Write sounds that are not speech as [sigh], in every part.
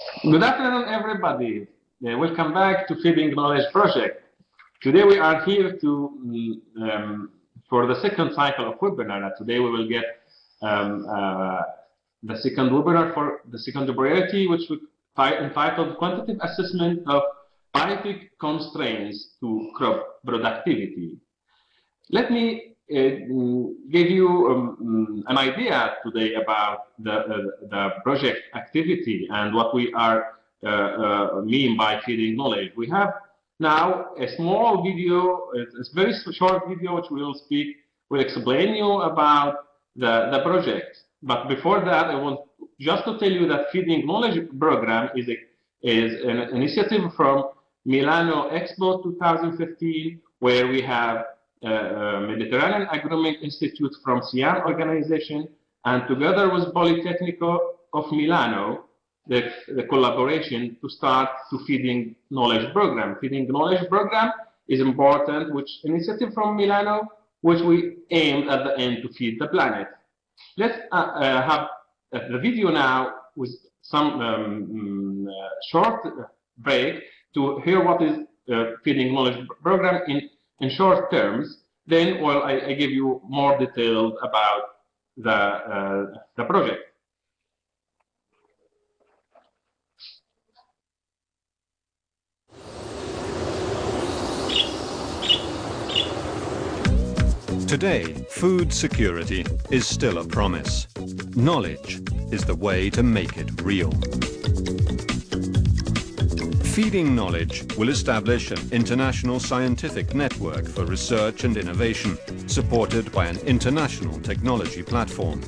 Good afternoon, everybody. Uh, welcome back to Feeding Knowledge Project. Today we are here to um, for the second cycle of webinar. Today we will get um, uh, the second webinar for the second priority, which we entitled Quantitative Assessment of Biotic Constraints to Crop Productivity. Let me give you um, an idea today about the, uh, the project activity and what we are uh, uh, mean by feeding knowledge. We have now a small video, it's a very short video which will speak, will explain you about the, the project. But before that, I want just to tell you that Feeding Knowledge program is, a, is an initiative from Milano Expo 2015, where we have Mediterranean Agronomic Institute from CIHEAM organization, and together with Politecnico of Milano, the, the collaboration to start to feeding knowledge program. Feeding knowledge program is important, which initiative from Milano, which we aim at the end to feed the planet. Let's uh, uh, have uh, the video now with some um, uh, short break to hear what is feeding knowledge program in in short terms. Then, well, I, I give you more details about the, uh, the project. Today, food security is still a promise. Knowledge is the way to make it real. Feeding Knowledge will establish an international scientific network for research and innovation, supported by an international technology platform.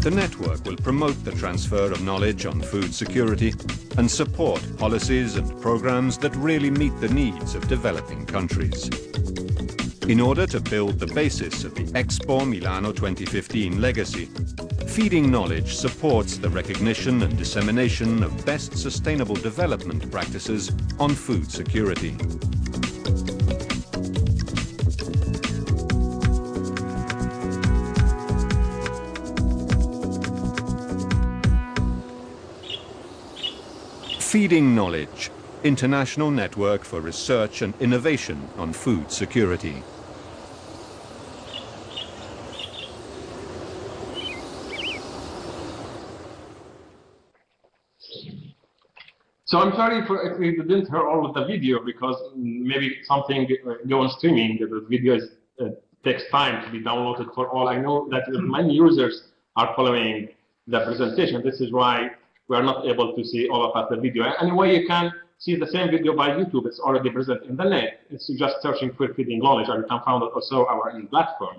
The network will promote the transfer of knowledge on food security and support policies and programs that really meet the needs of developing countries. In order to build the basis of the Expo Milano 2015 legacy, Feeding Knowledge supports the recognition and dissemination of best sustainable development practices on food security. Feeding Knowledge, International Network for Research and Innovation on Food Security. So I'm sorry for if we didn't hear all of the video because maybe something uh, go on streaming. The video is, uh, takes time to be downloaded for all. I know that many users are following the presentation. This is why we are not able to see all of the video. Anyway, you can see the same video by YouTube. It's already present in the net. It's just searching for feeding knowledge, and you can find also our platform.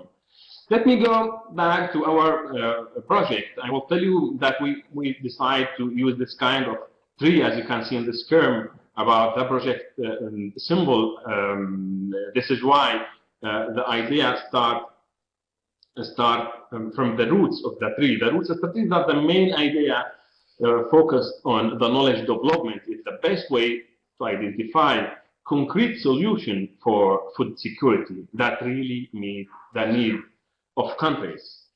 Let me go back to our uh, project. I will tell you that we, we decide to use this kind of tree, as you can see in this term, about the project uh, um, symbol. Um, this is why uh, the idea start start um, from the roots of the tree. The roots of the tree the main idea uh, focused on the knowledge development is the best way to identify concrete solution for food security that really meet the need of countries.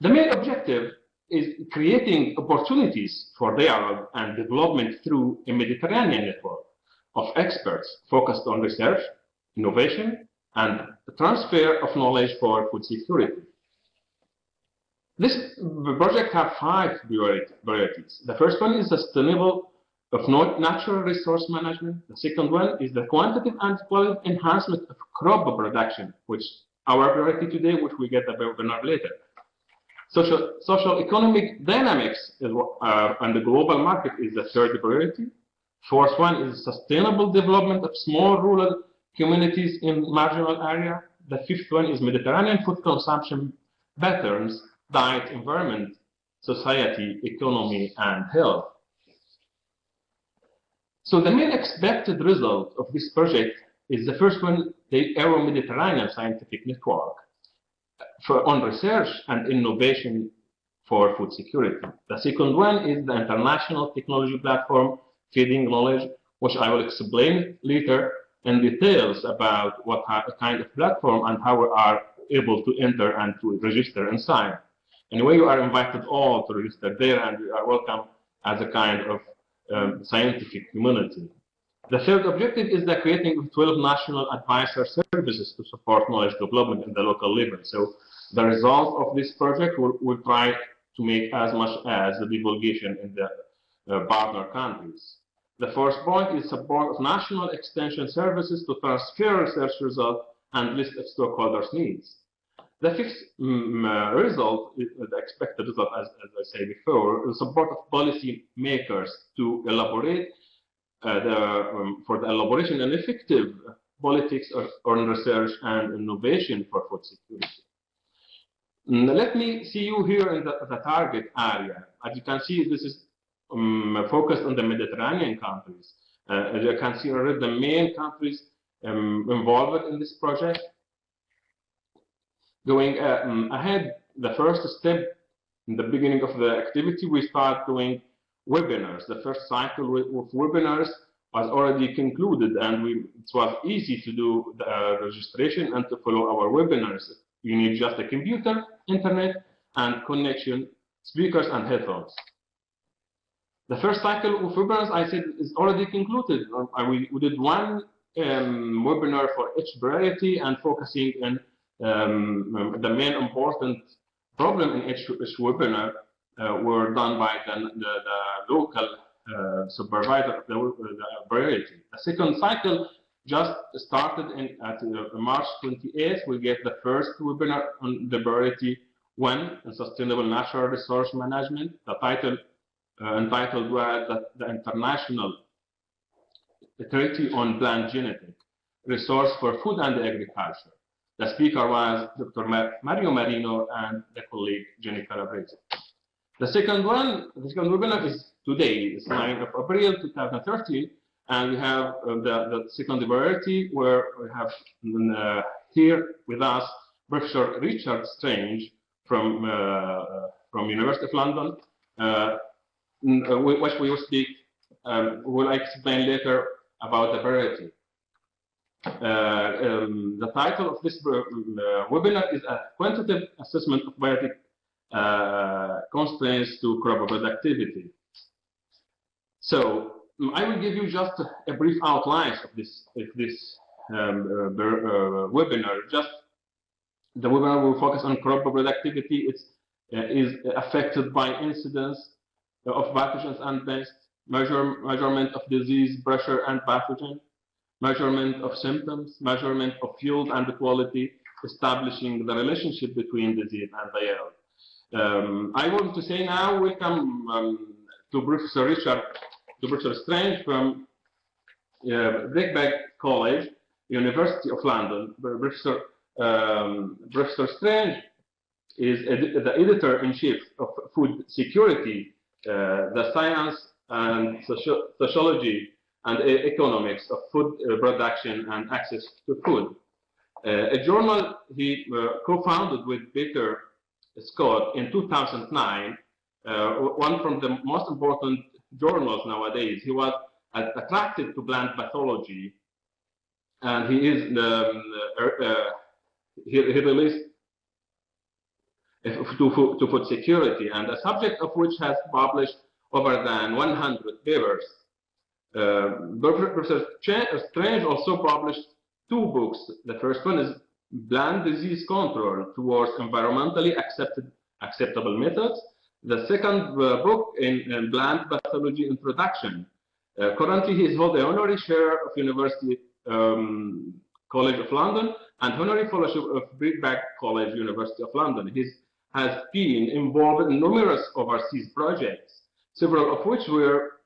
The main objective is creating opportunities for dialogue and development through a Mediterranean network of experts focused on research, innovation, and the transfer of knowledge for food security. This project has five priorities. The first one is sustainable of natural resource management. The second one is the quantitative and qualitative enhancement of crop production, which our priority today, which we get a webinar later. Social, social economic dynamics is, uh, and the global market is the third priority. Fourth one is sustainable development of small rural communities in marginal area. The fifth one is Mediterranean food consumption patterns, diet, environment, society, economy, and health. So the main expected result of this project is the first one, the Euro-Mediterranean Scientific Network for, on research and innovation for food security. The second one is the international technology platform Feeding Knowledge, which I will explain later in details about what kind of platform and how we are able to enter and to register and sign. Anyway, you are invited all to register there and you are welcome as a kind of um, scientific community. The third objective is the creating of 12 national advisor services to support knowledge development in the local level. So the result of this project will, will try to make as much as the divulgation in the uh, partner countries. The fourth point is support of national extension services to transfer research results and list of stakeholders' needs. The fifth um, uh, result, the expected result, as, as I said before, is support of policy makers to elaborate uh, the, um, for the elaboration and effective politics on research and innovation for food security. Mm, let me see you here in the, the target area. As you can see, this is um, focused on the Mediterranean countries. Uh, as you can see already, the main countries um, involved in this project. Going uh, um, ahead, the first step in the beginning of the activity, we start doing webinars. The first cycle of webinars was already concluded, and we, it was easy to do the uh, registration and to follow our webinars. You need just a computer, internet, and connection, speakers, and headphones. The first cycle of webinars, I said, is already concluded. Uh, we, did one um, webinar for each variety and focusing on um, the main important problem in each, each webinar were done by the, the, the local uh, supervisor of the, the, variety. The second cycle just started in, at uh, March 28th. We get the first webinar on the variety one and sustainable natural resource management. The title uh, entitled was the, the International Treaty on Plant Genetic Resource for Food and Agriculture. The speaker was Dr. Mario Marino and the colleague Jennifer Calabrese. The second one, the second webinar is today, it's 9 of April 2013, and we have uh, the, the second variety where we have uh, here with us Professor Richard Strange from uh, from University of London, uh, uh, which we will speak, um, will explain later about the variety. Uh, um, the title of this webinar is a quantitative assessment of uh, constraints to crop productivity. So mm, I will give you just a brief outline of this of this um, uh, uh, webinar. Just the webinar will focus on crop productivity. It's uh, is affected by incidence of pathogens and pests, measure, measurement of disease, pressure and pathogen, measurement of symptoms, measurement of yield and quality, establishing the relationship between disease and the yield. Um, I want to say now welcome um, to Professor Richard, to Professor Strange from uh, Birkbeck College, University of London. Professor, um, Professor Strange is ed the editor-in-chief of Food Security, uh, the science and soci sociology and economics of food uh, production and access to food. Uh, a journal he uh, co-founded with Peter Scott in 2009, uh, one from the most important journals nowadays. He was attracted to plant pathology, and he is um, uh, uh, he, he, released to, to food security, and a subject of which has published over than 100 papers. Uh, Professor Strange also published two books. The first one is plant disease control towards environmentally accepted, acceptable methods. The second uh, book in, in, plant pathology introduction. Uh, currently, he is the honorary chair of University um, College of London and honorary fellowship of Birkbeck College, University of London. He has been involved in numerous overseas projects, several of which were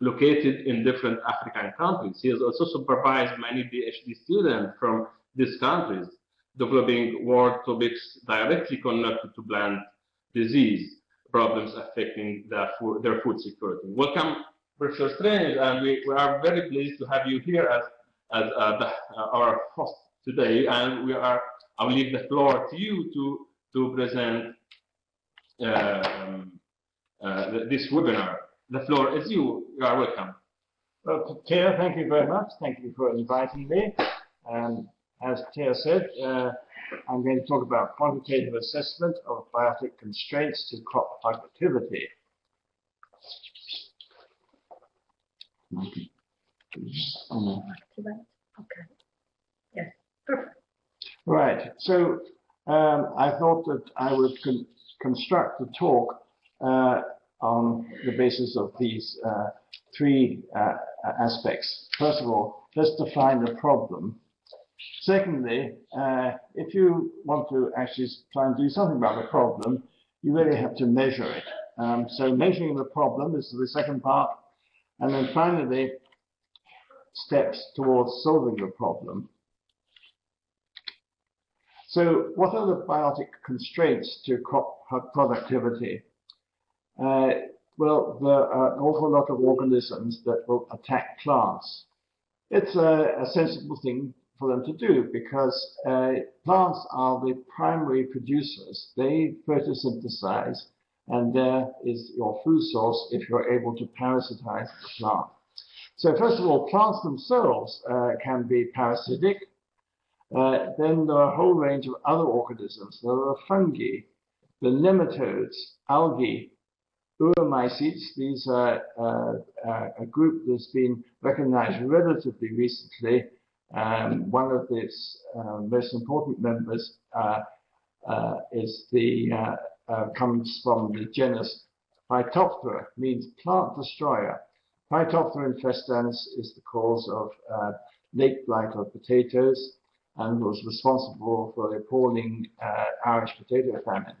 located in different African countries. He has also supervised many PhD students from these countries, developing world topics directly connected to plant disease problems affecting their food, their food security. Welcome, Professor Strange, and we, we are very pleased to have you here as, as uh, the, uh, our host today. And we are, I will leave the floor to you to, to present um, uh, this webinar. The floor is you. You are welcome. Well, Chair, thank you very much. Thank you for inviting me. Um, as Tia said, uh, I'm going to talk about quantitative assessment of biotic constraints to crop productivity. Okay. Yes, perfect. Right. So um, I thought that I would con construct the talk uh, on the basis of these uh, three uh, aspects. First of all, let's define the problem. Secondly, uh, if you want to actually try and do something about the problem, you really have to measure it. Um, so measuring the problem is the second part. And then finally, steps towards solving the problem. So what are the biotic constraints to crop productivity? Uh, well, there are an awful lot of organisms that will attack plants. It's a, a sensible thing for them to do because uh, plants are the primary producers. They photosynthesize and there is your food source if you're able to parasitize the plant. So first of all, plants themselves uh, can be parasitic. Uh, then there are a whole range of other organisms. There are fungi, the nematodes, algae, Oomycetes, These are uh, uh, a group that's been recognized relatively recently. Um, one of its uh, most important members uh, is the uh, comes from the genus Phytophthora, means plant destroyer. Phytophthora infestans is the cause of uh, late blight of potatoes and was responsible for the appalling uh, Irish potato famine.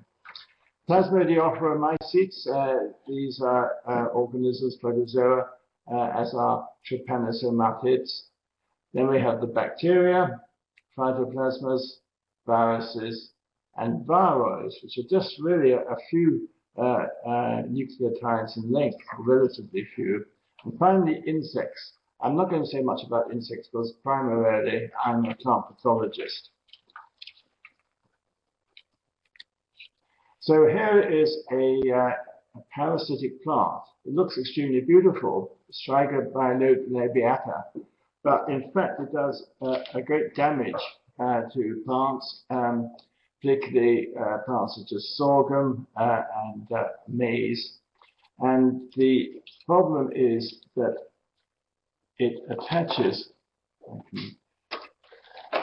Plasmodiophoromycetes, uh, these are uh, organisms, protozoa, uh, as are trypanosomatids. Then we have the bacteria, phytoplasmas, viruses, and viroids, which are just really a, a few uh, uh, nucleotides in length, relatively few. And finally, insects. I'm not going to say much about insects because primarily I'm a plant pathologist. So here is a, uh, a parasitic plant. It looks extremely beautiful, Striga bilabiata, but in fact it does uh, a great damage uh, to plants. Um, particularly uh, plants such as sorghum uh, and uh, maize. And the problem is that it attaches, I can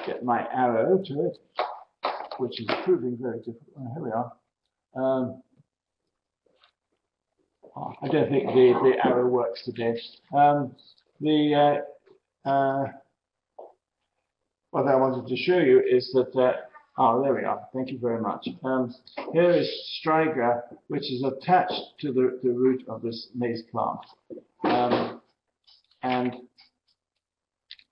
get my arrow to it, which is proving very difficult. Oh, here we are. Um, I don't think the, the arrow works today. Um, the uh, what I wanted to show you is that uh, Oh, there we are. Thank you very much. Um, here is striga, which is attached to the, the root of this maize plant. Um, and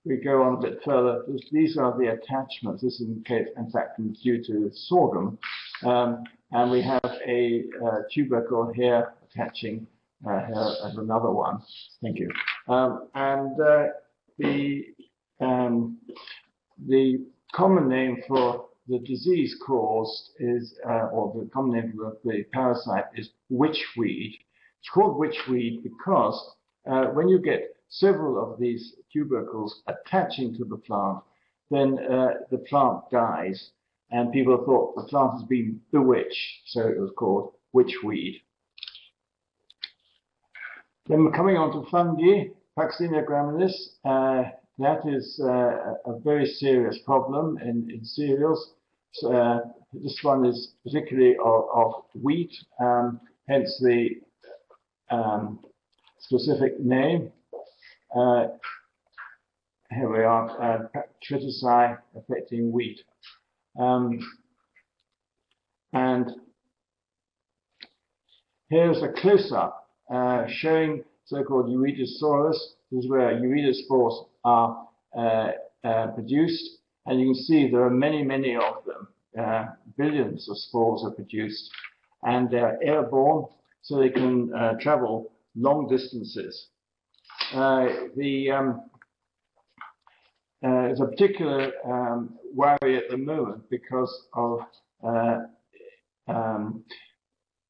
we go on a bit further. These are the attachments. This is in, case, in fact due to sorghum. Um, and we have a uh, tubercle here attaching uh, here another one. Thank you. Um, and uh, the um, the common name for the disease caused is, uh, or the common name of the parasite is witchweed. It's called witchweed because uh, when you get several of these tubercles attaching to the plant, then uh, the plant dies. And people thought the plant has been bewitched, so it was called witchweed. Then we're coming on to fungi, Puccinia graminis. Uh, that is uh, a very serious problem in, in cereals. So, uh, this one is particularly of, of wheat, um, hence the um, specific name. Uh, here we are, uh, affecting wheat. Um, and here's a close-up uh, showing so-called urediosori. This is where urediospores are uh, uh, produced. And you can see there are many, many of them. Uh, billions of spores are produced. And they're airborne, so they can uh, travel long distances. Uh, the um, uh, there's a particular um, worry at the moment because of um,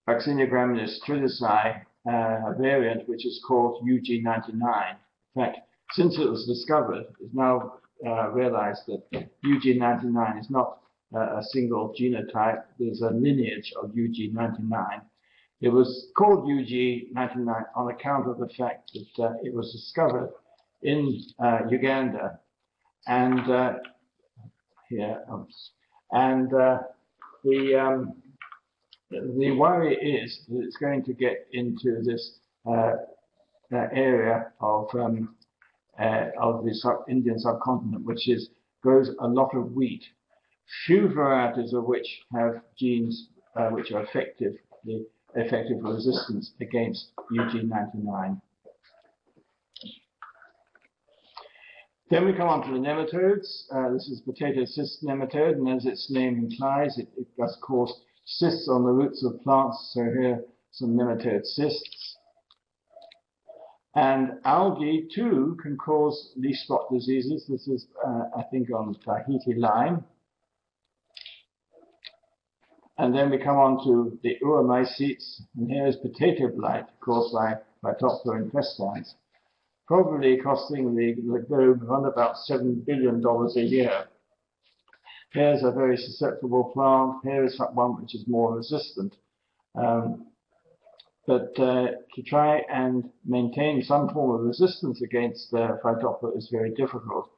Puccinia graminis tritici uh, variant, which is called UG99. In fact, since it was discovered, it's now uh, realized that UG99 is not uh, a single genotype. There's a lineage of UG99. It was called UG99 on account of the fact that uh, it was discovered in uh, Uganda and uh, here, and uh, the um, the worry is that it's going to get into this uh, uh, area of um, uh, of the sub Indian subcontinent, which is grows a lot of wheat. Few varieties of which have genes uh, which are effective, effective resistance against UG99. Then we come on to the nematodes. Uh, this is potato cyst nematode, and as its name implies, it, it does cause cysts on the roots of plants. So here, some nematode cysts. And algae, too, can cause leaf spot diseases. This is, uh, I think, on Tahiti lime. And then we come on to the oomycetes, and here is potato blight caused by Phytophthora infestans probably costing the, the globe around about $7 billion a year. Here's a very susceptible plant. Here is one which is more resistant. Um, but uh, to try and maintain some form of resistance against uh, Phytophthora is very difficult.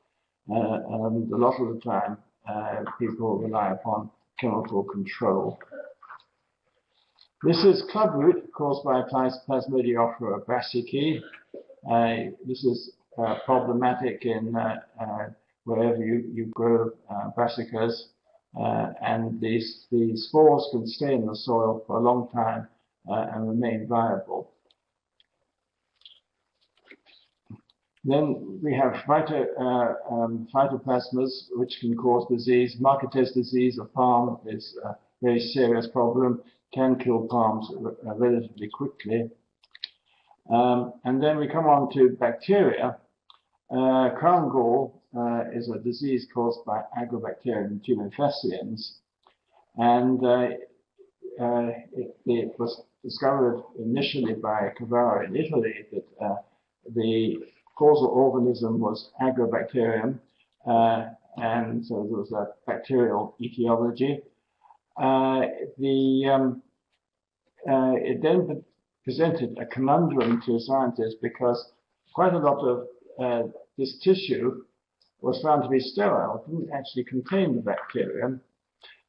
Uh, and a lot of the time, uh, people rely upon chemical control. This is clubroot caused by Plasmodiophora brassicae. Uh, this is uh, problematic in uh, wherever you, you grow brassicas, and these, the spores can stay in the soil for a long time and remain viable. Then we have phyto, uh, um, phytoplasmas, which can cause disease. Marchitez disease of palm is a very serious problem, can kill palms relatively quickly. Um, and then we come on to bacteria. Uh, crown gall uh, is a disease caused by Agrobacterium tumefaciens. And uh, uh, it, it, was discovered initially by Cavara in Italy that uh, the causal organism was Agrobacterium. Uh, and so there was a bacterial etiology. the um, it then presented a conundrum to scientists because quite a lot of uh, this tissue was found to be sterile, didn't actually contain the bacterium.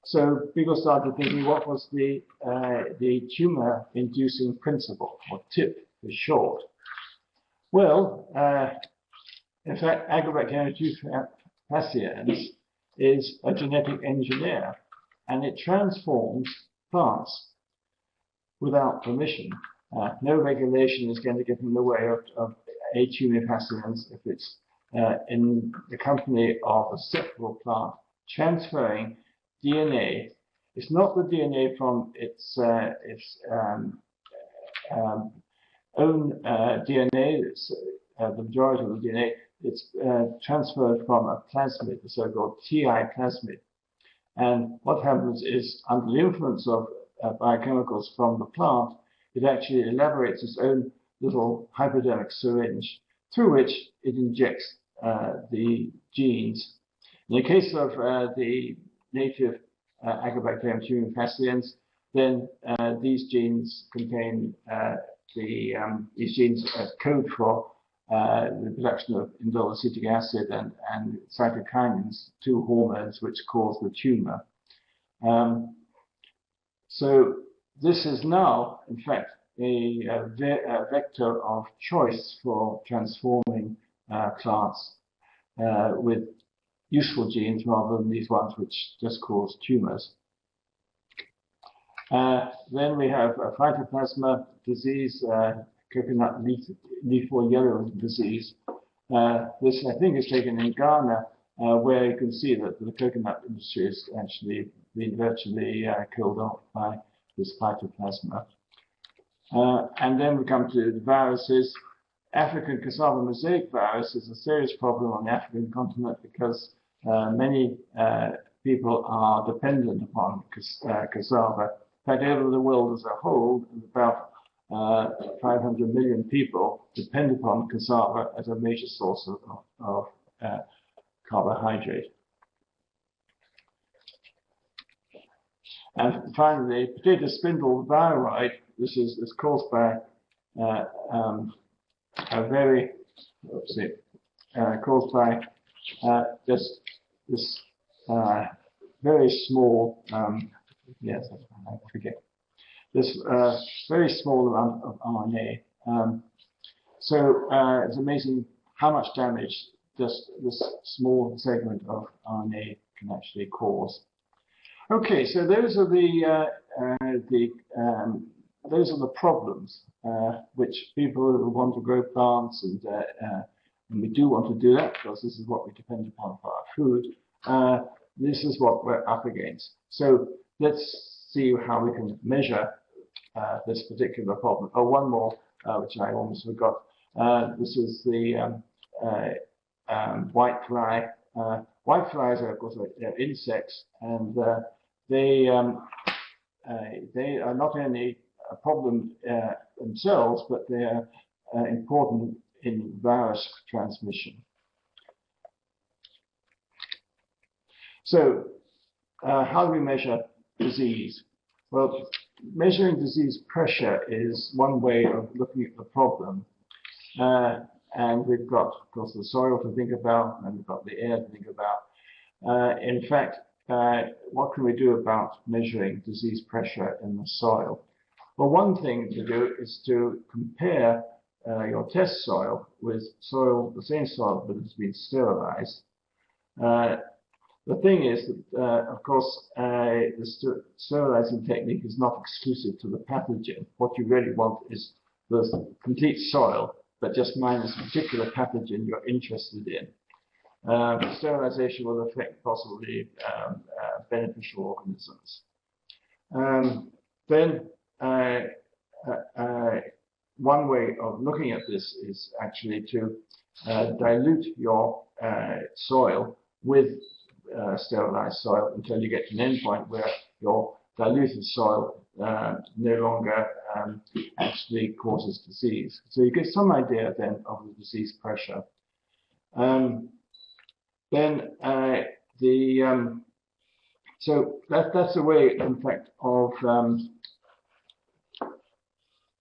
So people started thinking, what was the, uh, the tumor-inducing principle, or TIP for short? Well, uh, in fact, Agrobacterium tumefaciens is a genetic engineer, and it transforms plants without permission. Uh, no regulation is going to get in the way of, of A. tumefaciens if it's uh, in the company of a separate plant transferring DNA. It's not the DNA from its, uh, its um, um, own uh, DNA, it's, uh, the majority of the DNA, it's uh, transferred from a plasmid, the so-called TI plasmid. And what happens is, under the influence of biochemicals from the plant, it actually elaborates its own little hypodermic syringe through which it injects the genes. In the case of uh, the native uh, Agrobacterium tumefaciens, then uh, these genes contain uh, the um, these genes code for uh, the production of indole acetic acid and, and cytokinins, two hormones which cause the tumor. Um, so this is now, in fact, a, a, ve a vector of choice for transforming uh, plants uh, with useful genes rather than these ones which just cause tumors. Uh, then we have a phytoplasma disease, uh, coconut leaf, leaf or yellow disease. Uh, this, I think, is taken in Ghana, uh, where you can see that the coconut industry is actually been virtually killed off by this phytoplasma. Uh, and then we come to the viruses. African cassava mosaic virus is a serious problem on the African continent because uh, many uh, people are dependent upon uh, cassava. In fact, over the world as a whole, about uh, 500 million people depend upon cassava as a major source of, of uh, carbohydrate. And finally, potato spindle viroid, this is, is caused by uh, um, a very, see, uh, caused by uh, just this uh, very small, um, yes, I forget, this uh, very small amount of RNA. Um, so uh, it's amazing how much damage just this small segment of RNA can actually cause. Okay, so those are the uh, the um, those are the problems uh, which people who want to grow plants and uh, uh, and we do want to do that because this is what we depend upon for our food. Uh, this is what we're up against. So let's see how we can measure this particular problem. Oh, one more, which I almost forgot. this is the um, um, white fly. white flies are, of course, they're insects, and they um, uh, they are not only a problem uh, themselves, but they are uh, important in virus transmission. So, uh, how do we measure disease? Well, measuring disease pressure is one way of looking at the problem. Uh, and we've got, of course, the soil to think about, and we've got the air to think about. Uh, in fact, uh, what can we do about measuring disease pressure in the soil? Well, one thing to do is to compare uh, your test soil with soil, the same soil that has been sterilized. Uh, the thing is that, uh, of course, uh, the ster sterilizing technique is not exclusive to the pathogen. What you really want is the complete soil, but just minus a particular pathogen you're interested in. Uh, sterilization will affect possibly um, uh, beneficial organisms. Um, then one way of looking at this is actually to dilute your soil with sterilized soil until you get to an endpoint where your diluted soil uh, no longer um, actually causes disease. So you get some idea then of the disease pressure. Um, then uh, the um, so that that's a way, in fact, of um,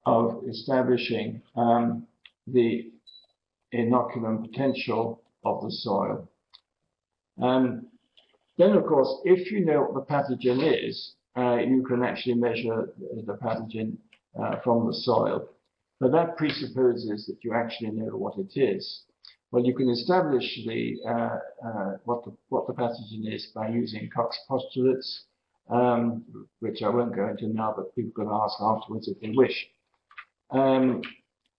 of establishing um, the inoculum potential of the soil. Um, then, of course, if you know what the pathogen is, uh, you can actually measure the pathogen uh, from the soil. But that presupposes that you actually know what it is. Well, you can establish the uh, uh, what the what the pathogen is by using Koch's postulates, um, which I won't go into now, but people can ask afterwards if they wish. Um,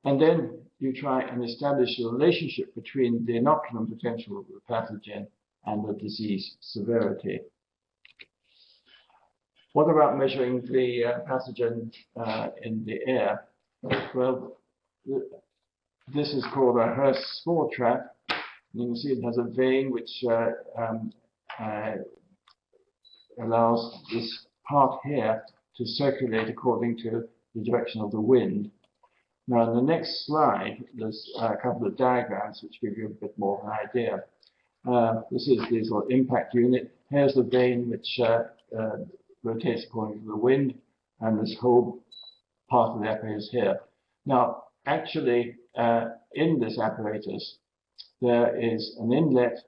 and then you try and establish a relationship between the inoculum potential of the pathogen and the disease severity. What about measuring the uh, pathogen uh, in the air? Well, this is called a Hirst spore trap. You can see it has a vane which uh, um, uh, allows this part here to circulate according to the direction of the wind. Now, in the next slide, there's a couple of diagrams which give you a bit more of an idea. Uh, this is the sort of impact unit. Here's the vane which uh, uh, rotates according to the wind, and this whole part of the apparatus here. Now, actually, uh, in this apparatus, there is an inlet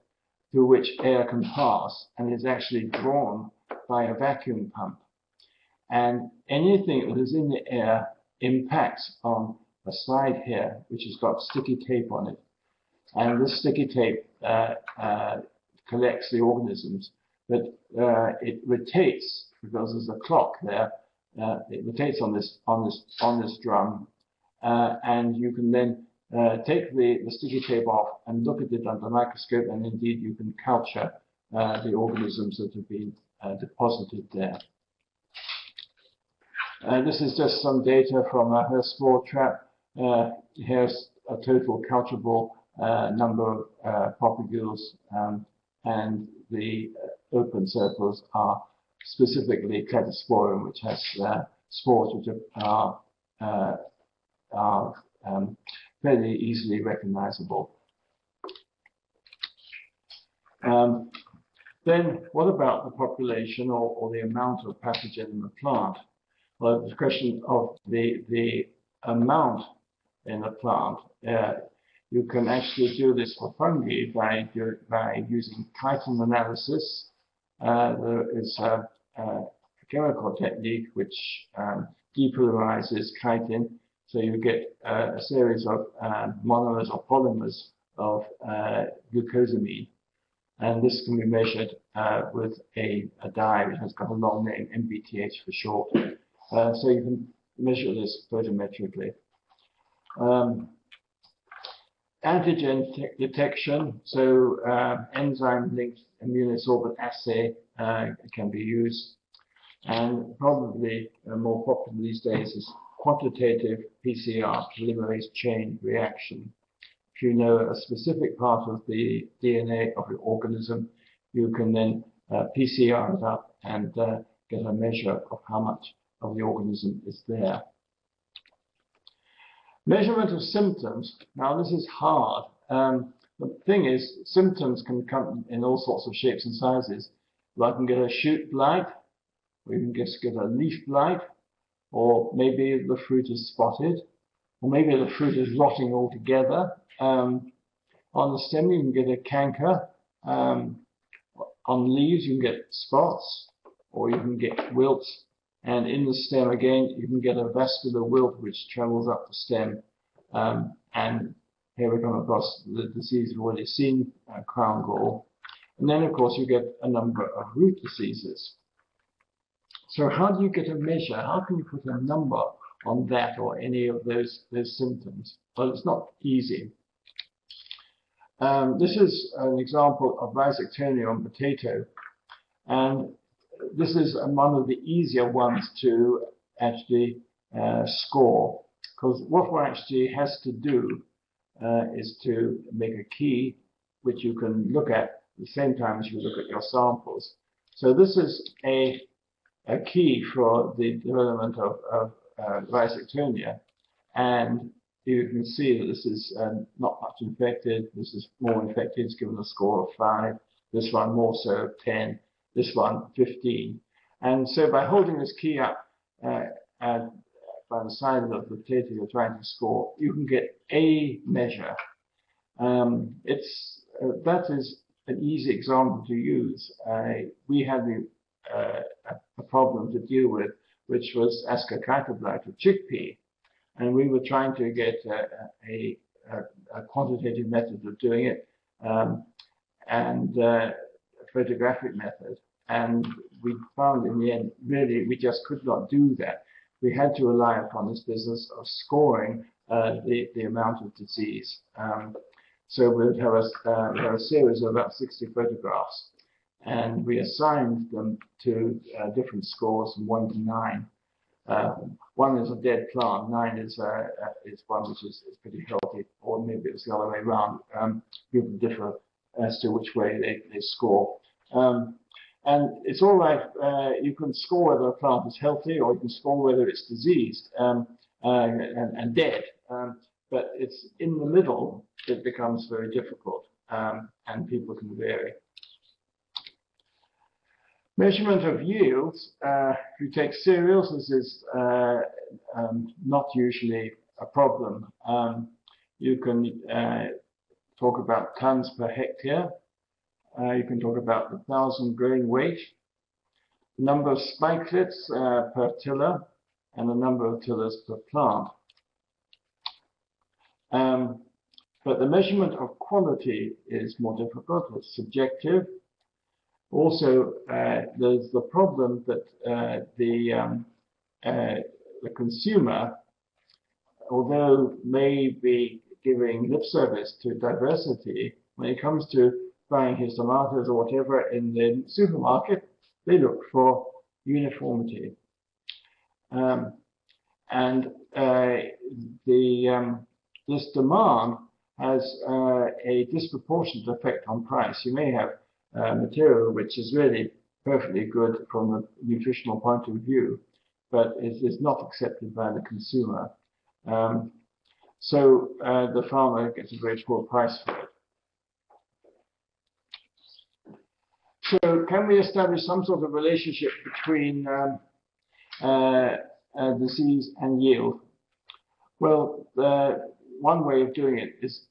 through which air can pass and is actually drawn by a vacuum pump. And anything that is in the air impacts on a slide here, which has got sticky tape on it. And this sticky tape uh, uh, collects the organisms, but uh, it rotates because there's a clock there. Uh, it rotates on this on this on this drum, uh, and you can then uh, take the, the sticky tape off and look at it under the microscope, and indeed you can culture the organisms that have been deposited there. And this is just some data from a spore trap uh, here's a total culturable uh, number of uh, propagules, um, and the open circles are specifically Cladosporium, which has spores which are, are um, fairly easily recognizable. Um, Then what about the population or, or the amount of pathogen in the plant? Well, the question of the, the amount in the plant, uh, you can actually do this for fungi by, by using chitin analysis. Uh, there is a, a, chemical technique which um, depolarizes chitin, so you get uh, a series of uh, monomers or polymers of uh, glucosamine. And this can be measured uh, with a, a dye which has got a long name, MBTH for short. Uh, so you can measure this photometrically. Um, antigen detection, so uh, enzyme-linked immunosorbent assay uh, can be used. And probably uh, more popular these days is quantitative PCR, polymerase chain reaction. If you know a specific part of the DNA of your organism, you can then uh, PCR it up and uh, get a measure of how much of the organism is there. Measurement of symptoms. Now, this is hard. Um, the thing is, symptoms can come in all sorts of shapes and sizes. I can get a shoot blight, or you can just get a leaf blight, or maybe the fruit is spotted, or maybe the fruit is rotting altogether. Um, on the stem, you can get a canker. Um, on leaves, you can get spots, or you can get wilts. And in the stem, again, you can get a vascular wilt which travels up the stem. Um, and here we come across the disease we've already seen, uh, crown gall. And then, of course, you get a number of root diseases. So how do you get a measure? How can you put a number on that or any of those, those symptoms? Well, it's not easy. Um, this is an example of Rhizoctonia on potato. And this is one of the easier ones to actually uh, score. Because what one actually has to do uh, is to make a key which you can look at the same time as you look at your samples. So this is a, a key for the development of, of uh. And you can see that this is um, not much infected. This is more infected. It's given a score of 5. This one more so 10. This one 15. And so by holding this key up uh, by the side of the potato you're trying to score, you can get a measure. Um, it's uh, that is an easy example to use. Uh, we had the, uh, a problem to deal with, which was Ascochyta blight of chickpea and we were trying to get a, a, a quantitative method of doing it um, and uh, photographic method. And we found in the end, really, we just could not do that. We had to rely upon this business of scoring uh, the, the amount of disease. Um, so we'd have a, uh, have a series of about 60 photographs, and we assigned them to uh, different scores from 1 to 9. Uh, one is a dead plant, nine is uh, uh, is one which is, is pretty healthy, or maybe it's the other way around. Um, people differ as to which way they, they score. Um, and it's all right, uh, you can score whether a plant is healthy or you can score whether it's diseased um, uh, and, and, dead. Um, but it's in the middle it becomes very difficult um, and people can vary. Measurement of yields, uh, if you take cereals, this is uh, um, not usually a problem. Um, you can uh, talk about tons per hectare. Uh, you can talk about the thousand grain weight, the number of spikelets uh, per tiller, and the number of tillers per plant. Um, but the measurement of quality is more difficult, it's subjective. Also, uh, there's the problem that uh, the, um, uh, the consumer, although may be giving lip service to diversity, when it comes to buying his tomatoes or whatever in the supermarket, they look for uniformity. Um, and uh, the, um, this demand has uh, a disproportionate effect on price. You may have uh, material which is really perfectly good from a nutritional point of view, but it is not accepted by the consumer. Um, so uh, the farmer gets a very poor price for it. So can we establish some sort of relationship between um, uh, uh, disease and yield? Well, the, one way of doing it is,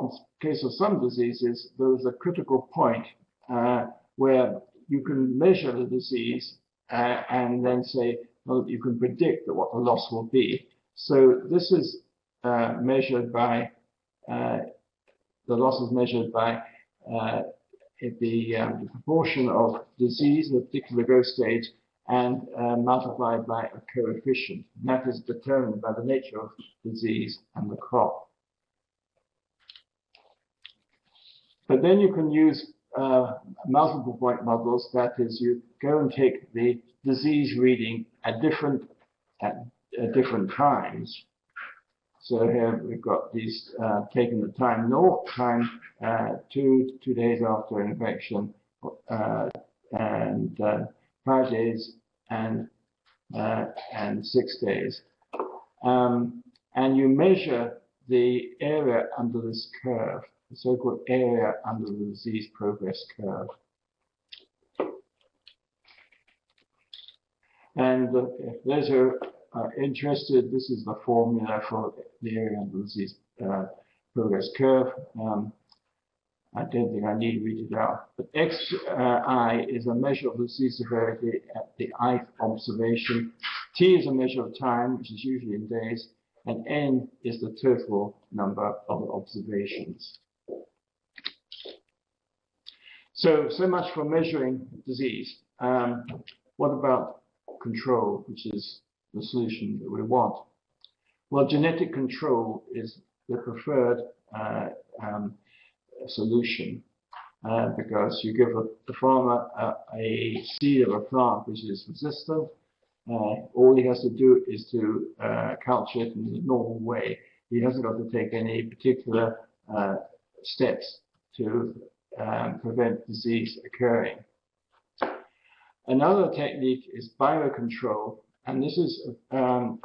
in case of some diseases, there is a critical point uh, where you can measure the disease uh, and then say, well, you can predict what the loss will be. So this is uh, measured by, uh, the loss is measured by uh, the, um, the, proportion of disease in a particular growth stage and uh, multiplied by a coefficient. And that is determined by the nature of disease and the crop. But then you can use uh, multiple point models. That is, you go and take the disease reading at different at, at different times. So here we've got these uh, taking the time north time uh, two two days after infection uh, and uh, five days and uh, and six days, um, and you measure the area under this curve, the so-called area under the disease progress curve. And uh, if those are uh, interested, this is the formula for the area under the disease uh, progress curve. Um, I don't think I need to read it out. But xi is a measure of the disease severity at the ith observation. T is a measure of time, which is usually in days. And n is the total number of observations. So, so much for measuring disease. Um, what about control, which is the solution that we want? Well, genetic control is the preferred uh, um, solution uh, because you give a, the farmer a, a, seed of a plant which is resistant. Uh, all he has to do is to uh, culture it in the normal way. He hasn't got to take any particular uh, steps to um, prevent disease occurring. Another technique is biocontrol, and this is um,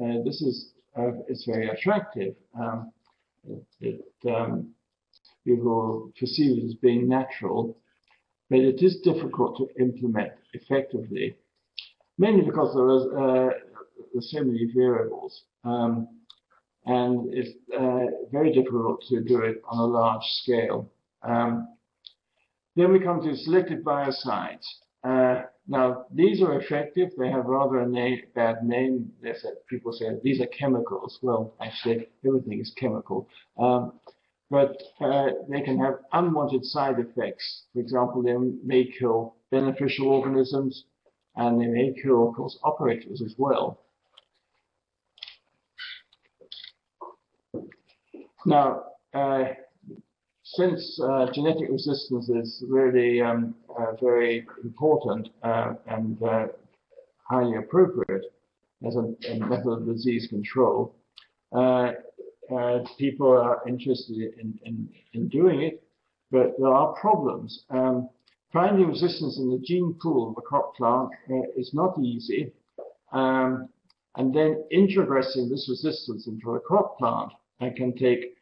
uh, this is uh, it's very attractive. Um, it, it um, people perceive it as being natural, but it is difficult to implement effectively, mainly because there are, uh, so many variables. Um, and it's uh, very difficult to do it on a large scale. Um, then we come to selected biocides. Now, these are effective. They have rather a bad name. people say these are chemicals. Well, actually, everything is chemical. Um, but uh, they can have unwanted side effects. For example, they may kill beneficial organisms, and they may kill, of course, operators as well. Now, uh, since uh, genetic resistance is really um, uh, very important uh, and uh, highly appropriate as a, a, method of disease control, uh, uh, people are interested in, in, in, doing it, but there are problems. Um, finding resistance in the gene pool of a crop plant is not easy. Um, and then introgressing this resistance into a crop plant can take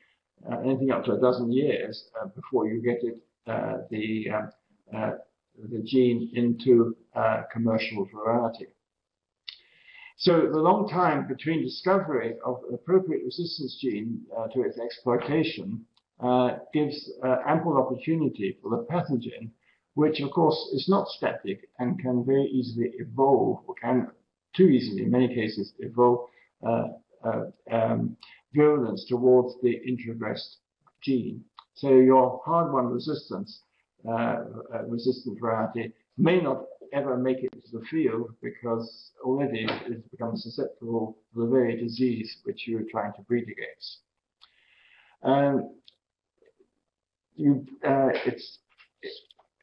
uh, anything up to a dozen years uh, before you get it uh, the um, the gene into commercial variety. So the long time between discovery of appropriate resistance gene uh, to its exploitation uh, gives uh, ample opportunity for the pathogen, which of course is not static and can very easily evolve, or can too easily in many cases evolve um, virulence towards the introgressed gene. So your hard-won resistance, uh, uh, resistant variety may not ever make it to the field because already it becomes susceptible to the very disease which you're trying to breed against. Um, you, uh, it's,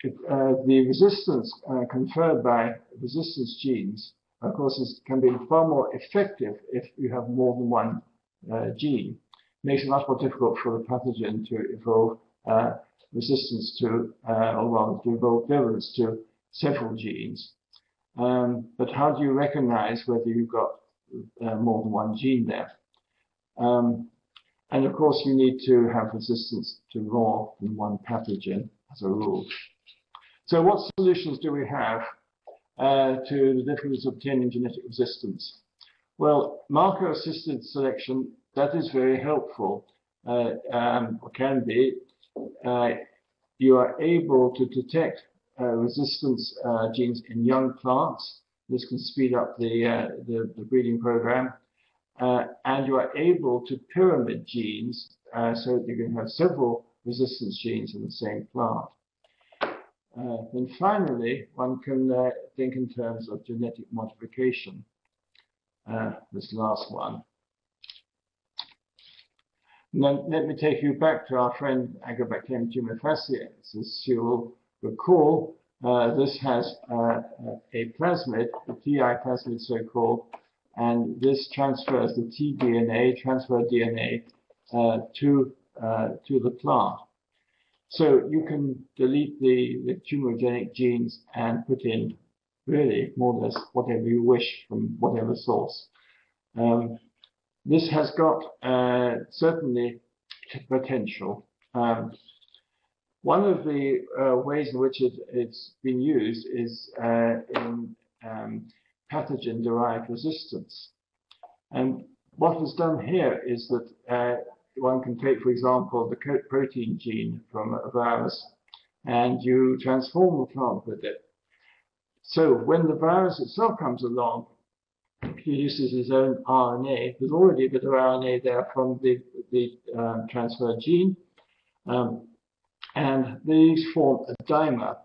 it, uh, the resistance uh, conferred by resistance genes, of course, is, can be far more effective if you have more than one gene makes it much more difficult for the pathogen to evolve uh, resistance to, uh, or well, to evolve virulence to several genes. Um, but how do you recognize whether you've got uh, more than one gene there? Um, and of course, you need to have resistance to more than one pathogen as a rule. So what solutions do we have uh, to the difficulties of obtaining genetic resistance? Well, marker-assisted selection, that is very helpful, uh, um, or can be. Uh, you are able to detect uh, resistance uh, genes in young plants. This can speed up the, uh, the, the, breeding program. and you are able to pyramid genes so that you can have several resistance genes in the same plant. Uh, and finally, one can uh, think in terms of genetic modification. Uh, this last one. Now, let me take you back to our friend Agrobacterium tumefaciens. As you'll recall, uh, this has uh, a plasmid, a TI plasmid so-called, and this transfers the tDNA, transfer DNA, uh, to, to the plant. So you can delete the, the tumorigenic genes and put in really more or less whatever you wish from whatever source. Um, this has got uh, certainly potential. Um, one of the uh, ways in which it, has been used is uh, in um, pathogen-derived resistance. And what was done here is that uh, one can take, for example, the coat protein gene from a virus and you transform the plant with it. So when the virus itself comes along, it produces its own RNA. There's already a bit of RNA there from the, the um, transferred gene. Um, and these form a dimer.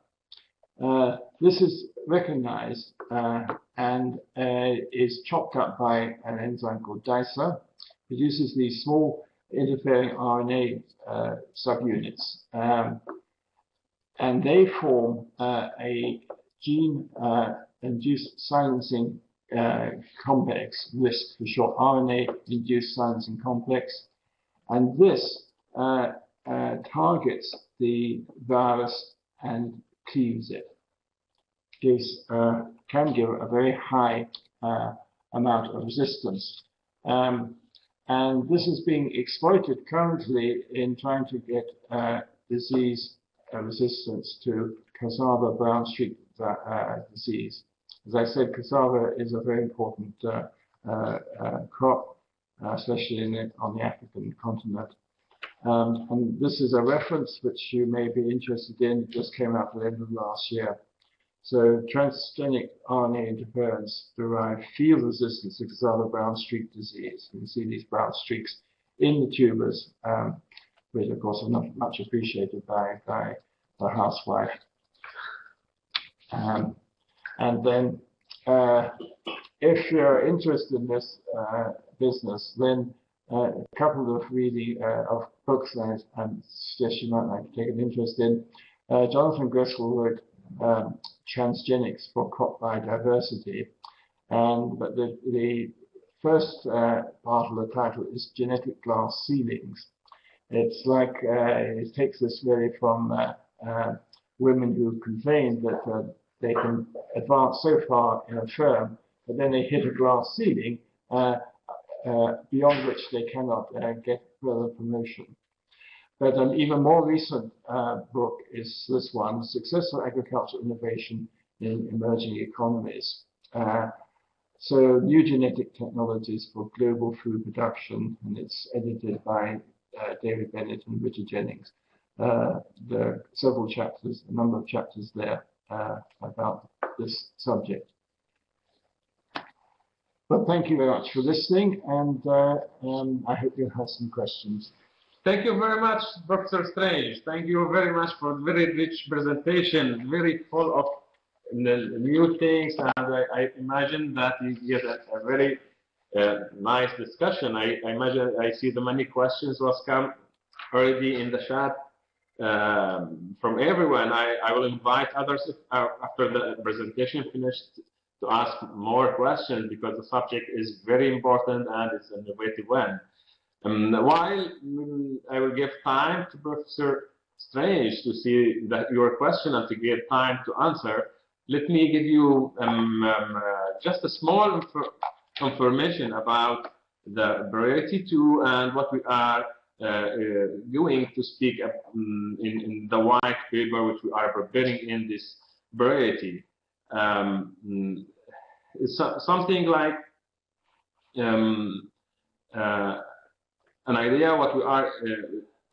Uh, this is recognized uh, and uh, is chopped up by an enzyme called DICER, it produces these small interfering RNA uh, subunits. Um, and they form uh, a gene-induced uh, silencing uh, complex, RISC for short, RNA-induced silencing complex. And this uh, targets the virus and cleaves it. Gives, can give a very high amount of resistance. Um, and this is being exploited currently in trying to get uh, disease uh, resistance to cassava brown streak uh, disease. As I said, cassava is a very important uh, uh, uh, crop, especially the, on the African continent. Um, and this is a reference which you may be interested in. It just came out at the end of last year. So transgenic RNA interference derived field resistance to cassava brown streak disease. You can see these brown streaks in the tubers, um, which of course are not much appreciated by, by the housewife. Um, and then uh, if you're interested in this uh, business, then uh, a couple of reading uh, of books I, I suggest you might like to take an interest in. Uh, Jonathan Gressel wrote um, transgenics for crop biodiversity. And but the, the first uh, part of the title is genetic glass ceilings. It's like it takes us really from women who complained that uh, they can advance so far in a firm, but then they hit a glass ceiling uh, beyond which they cannot get further promotion. But an even more recent uh, book is this one, Successful Agricultural Innovation in Emerging Economies. Uh, so new genetic technologies for global food production, and it's edited by uh, David Bennett and Richard Jennings. Uh, there are several chapters, a number of chapters there uh, about this subject. But thank you very much for listening, and uh, um, I hope you have some questions. Thank you very much, Professor Strange. Thank you very much for a very rich presentation, very full of new things, and I, I imagine that you get a, a very uh, nice discussion. I, I, imagine I see the many questions was come already in the chat um, from everyone. I, I will invite others if, uh, after the presentation finished to ask more questions because the subject is very important and it's an innovative one. Um, while mm, I will give time to Professor Strange to see that your question and to give time to answer, let me give you um, um, uh, just a small inf information about the Priority 2 and what we are going to speak um, in, in the white paper which we are preparing in this variety. Um, mm, so, something like um, uh, an idea what we are uh,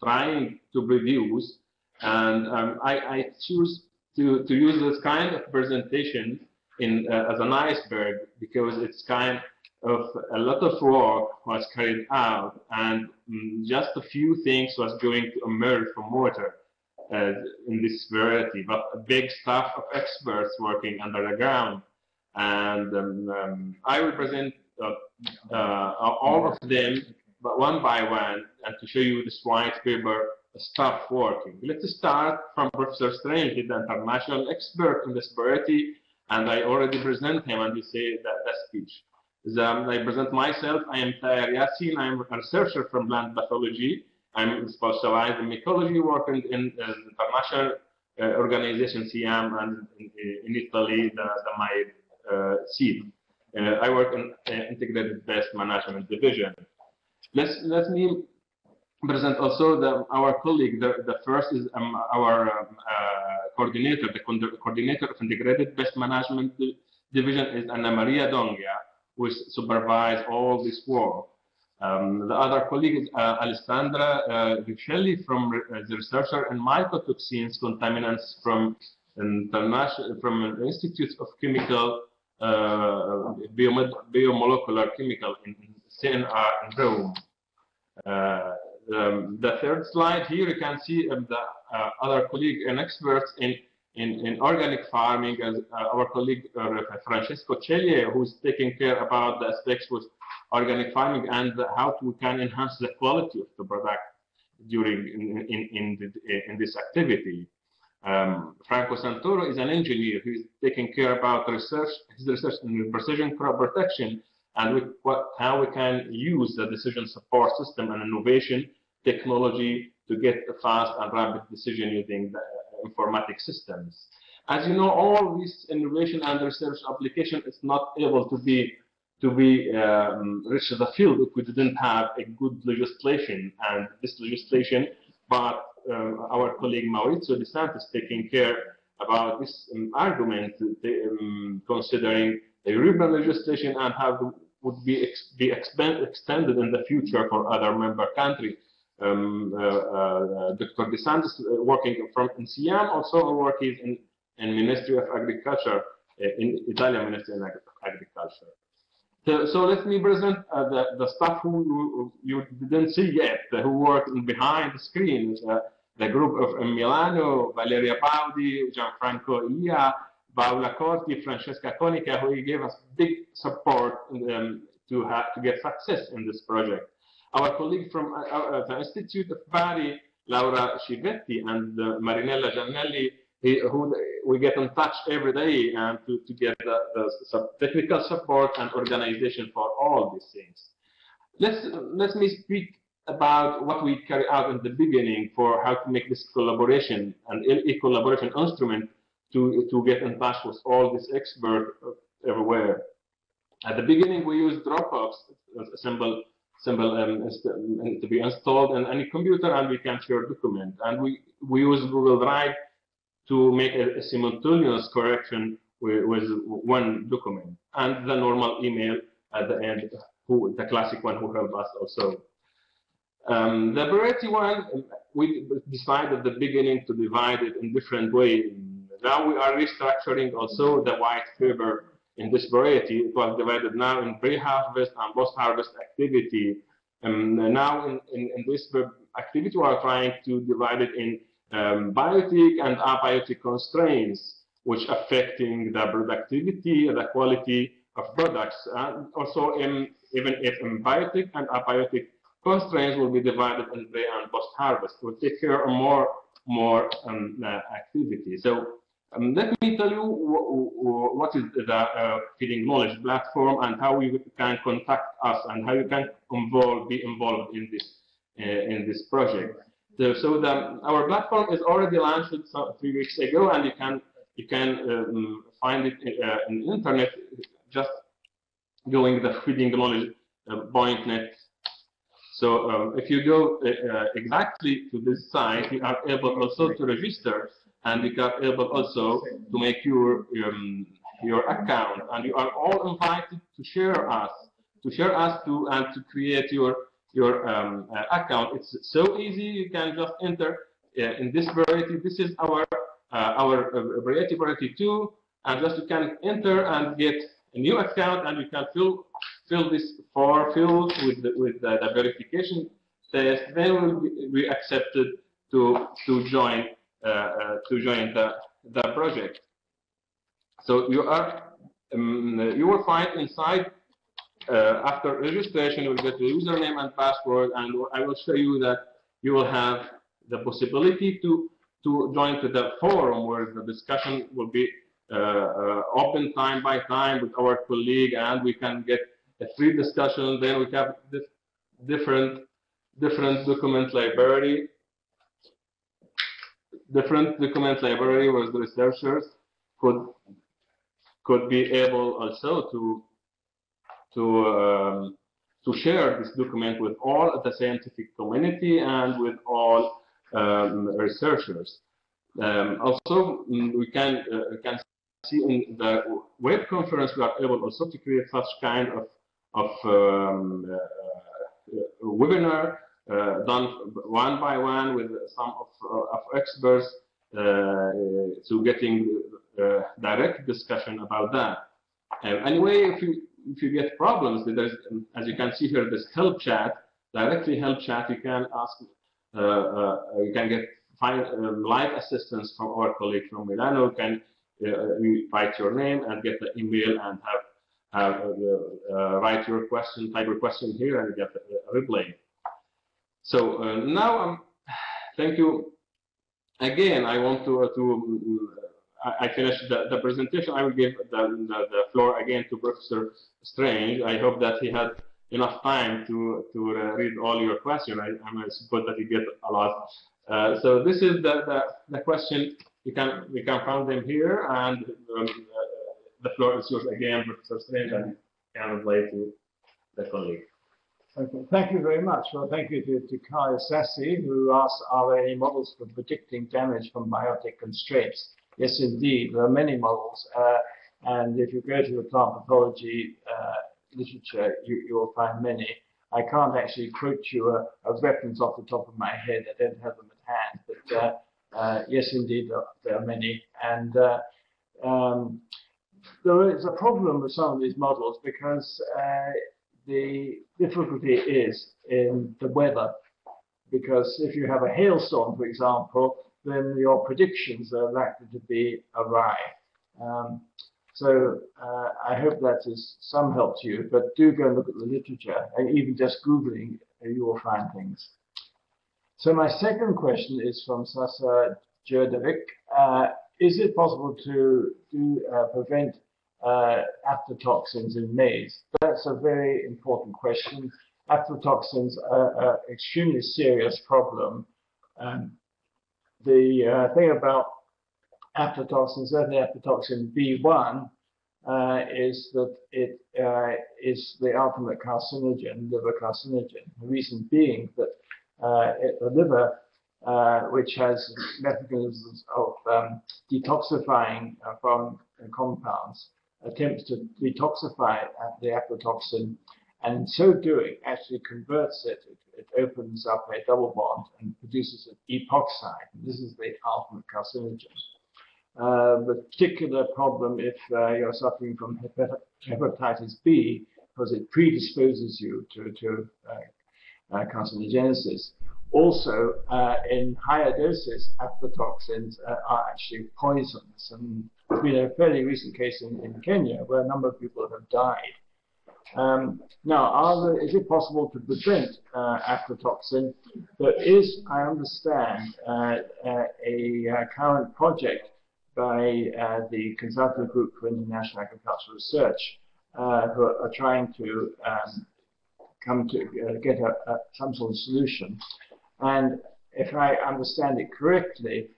trying to produce, and um, I, I, choose to, to use this kind of presentation in uh, as an iceberg because it's kind of a lot of work was carried out and um, just a few things was going to emerge from water uh, in this variety, but a big staff of experts working under the ground. And um, um, I will present uh, uh, all of them, but one by one, and to show you this white paper stuff working. Let's start from Professor Strange, the international expert in this variety, and I already present him and he say that, that speech. I present myself. I am Tahir Yassin. I'm a researcher from plant pathology. I'm specialized in mycology, working in uh, international uh, organization CIHEAM and in, in Italy, the, the my uh. Uh, I work in uh, integrated pest management division. Let's let me present also the, our colleague. The, the first is um, our um, uh, coordinator, the coordinator of integrated pest management division is Anna Maria D'Onghia which supervise all this work. Um, the other colleague is uh, Alessandra uh, from uh, the researcher in mycotoxins contaminants from international from Institute of Chemical uh, Biomolecular Chemical in CNR in Rome. Uh, um, the third slide here you can see um, the uh, other colleague and experts in in, in organic farming, as uh, our colleague uh, Francesco Ceglie, who's taking care about the aspects with organic farming and how we can enhance the quality of the product during in, in, in, the, in this activity. Um, Franco Santoro is an engineer who is taking care about research, his research in precision crop protection and with what, how we can use the decision support system and innovation technology to get a fast and rapid decision using the, informatic systems. As you know, all this innovation and research application is not able to be to be um, reach the field if we didn't have a good legislation. And this legislation, but um, our colleague Maurizio De Santis taking care about this um, argument, um, considering the European legislation and how would be ex be extended in the future for other member countries um, uh, uh, Dr. De Santis uh, working from in CIHEAM, also working in, in Ministry of Agriculture, in Italian Ministry of Agriculture. So, so, let me present uh, the, the staff who, who, you didn't see yet, uh, who work behind the screens. Uh, the group of Milano, Valeria Baudi, Gianfranco Ia, Paola Corti, Francesca Conica, who gave us big support um, to, have, to get success in this project our colleague from uh, uh, the Institute of Bari, Laura Scivetti and uh, Marinella Giannelli, who we get in touch every day and to, to get the, the technical support and organization for all these things. Let's, let me speak about what we carry out in the beginning for how to make this collaboration and e-collaboration instrument to, to get in touch with all these experts everywhere. At the beginning, we use Dropbox, assemble symbol um, to be installed in any computer and we can share document. And we, we use Google Drive to make a, a simultaneous correction with, with, one document and the normal email at the end, who the classic one who helped us also. Um, the variety one, we decided at the beginning to divide it in different ways. Now we are restructuring also the white paper in this variety. It was divided now in pre-harvest and post-harvest activity. Um, now in, in, in, this activity, we are trying to divide it in um, biotic and abiotic constraints, which affecting the productivity, and the quality of products. And also, in, even if in biotic and abiotic constraints will be divided in pre and post-harvest, we'll take care of more more um, uh, activity. So um, let me tell you what is the uh, Feeding Knowledge platform and how you can contact us and how you can involve, be involved in this uh, in this project. So, so the, our platform is already launched three weeks ago, and you can you can um, find it uh, in the internet just going the Feeding Knowledge uh, .net. So um, if you go uh, exactly to this site, you are able also to register and are able also to make your um, your account. And you are all invited to share us to share us to and to create your your um, uh, account. It's so easy. You can just enter uh, in this variety. This is our uh, our uh, variety variety 2 and just you can enter and get a new account and you can fill fill this for fill with the, with the, the verification test. Then will be, accepted to to join to join the the project. So you are um, you will find inside uh, after registration you will get the username and password and I will show you that you will have the possibility to to join to the forum where the discussion will be uh, uh, open time by time with our colleague and we can get a free discussion. Then we have different different document library different document library where the researchers could could be able also to to um, to share this document with all the scientific community and with all um, researchers. Um, also, mm, we can uh, can see in the web conference we are able also to create such kind of of um, uh, uh webinar done one by one with some of, uh, of experts uh, to getting direct discussion about that. anyway, if you if you get problems, there's as you can see here, this help chat, directly help chat. You can ask, you can get find um, live assistance from our colleague from Milano. You can uh, write your name and get the email and have, have uh, uh, write your question, type your question here and get a, reply. So now, um, thank you again. I want to to I finished the, the, presentation. I will give the, the, the, floor again to Professor Strange. I hope that he had enough time to, to uh, read all your questions. I, I suppose that he get a lot. Uh, so this is the, the, the, question. You can we can find them here, and um, uh, the floor is yours again, Professor Strange, and can relate to the colleague. Okay, thank you very much. Well, thank you to, to Kaya Sassi, who asked, are there any models for predicting damage from biotic constraints? Yes, indeed, there are many models. Uh, and if you go to the plant pathology uh, literature, you, you, will find many. I can't actually quote you a, a, reference off the top of my head. I don't have them at hand. But uh, uh yes, indeed, there, are many. And uh, um, there is a problem with some of these models because uh, the difficulty is in the weather. Because if you have a hailstorm, for example, then your predictions are likely to be awry. Um, so uh, I hope that is some help to you, but do go and look at the literature, and even just Googling, uh, you will find things. So my second question is from Sasa Djurdovic. Uh, is it possible to do, uh, prevent uh, aflatoxins in maize? That's a very important question. Aflatoxins are an extremely serious problem. Um, the uh, thing about aflatoxin, certainly aflatoxin B1, uh, is that it uh, is the ultimate carcinogen, liver carcinogen. The reason being that uh, it, the liver, uh, which has mechanisms of um, detoxifying uh, from compounds, attempts to detoxify the aflatoxin and in so doing actually converts it, it, it opens up a double bond and produces an epoxide. This is the ultimate carcinogen. Uh, the particular problem if uh, you're suffering from hepatitis B, because it predisposes you to, to uh, uh carcinogenesis. Also, uh, in higher doses, aflatoxins uh, are actually poisonous. And there's been a fairly recent case in, in Kenya where a number of people have died um, now, there, is it possible to prevent uh, aflatoxin? There is, I understand, uh, uh, a uh, current project by uh, the Consultative Group for International Agricultural Research uh, who are trying to um, come to get a, a, some sort of solution. And if I understand it correctly,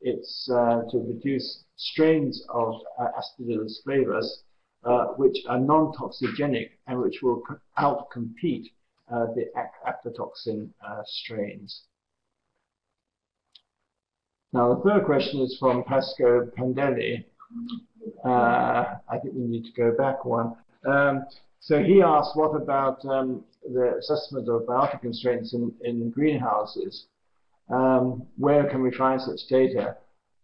it's to produce strains of Aspergillus flavus uh, which are non-toxigenic and which will outcompete uh, the aflatoxin uh, strains. Now, the third question is from Pasco Pandelli. Uh, I think we need to go back one. Um, so he asked, what about um, the assessment of biotic constraints in, in greenhouses? Um, where can we find such data?